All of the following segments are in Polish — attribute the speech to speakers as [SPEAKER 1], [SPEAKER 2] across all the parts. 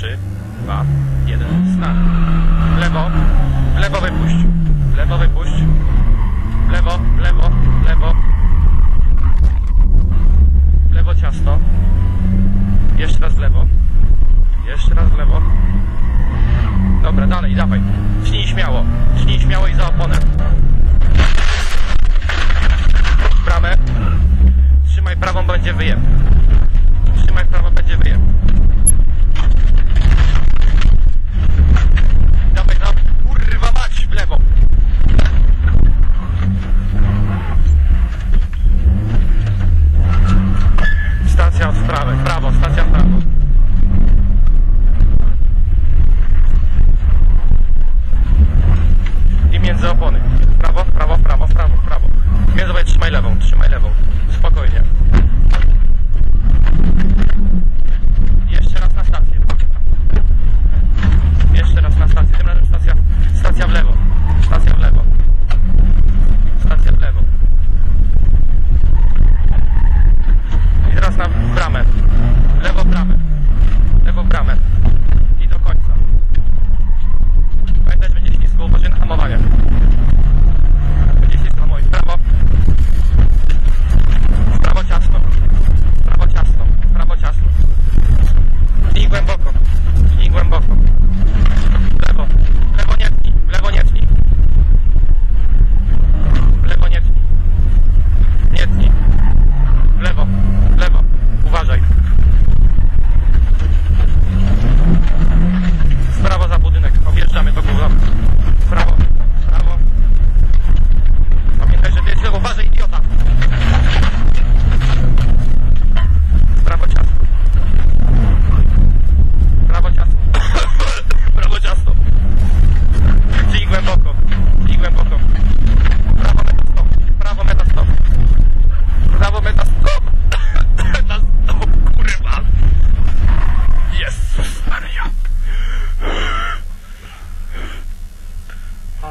[SPEAKER 1] 3, 2, 1, znak. W lewo, w lewo wypuść, w lewo wypuść, w lewo, w lewo, w lewo, w lewo ciasto, jeszcze raz w lewo, jeszcze raz w lewo. Dobra, dalej, dawaj. Śnij śmiało, śnij śmiało i za oponę. Bramę. Trzymaj prawą, będzie wyjem. Trzymaj prawą, będzie wyjem.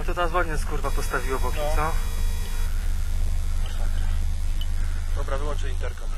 [SPEAKER 2] to teraz ładnie kurwa postawiło boki, no. co?
[SPEAKER 1] Dobra, wyłączę interkom.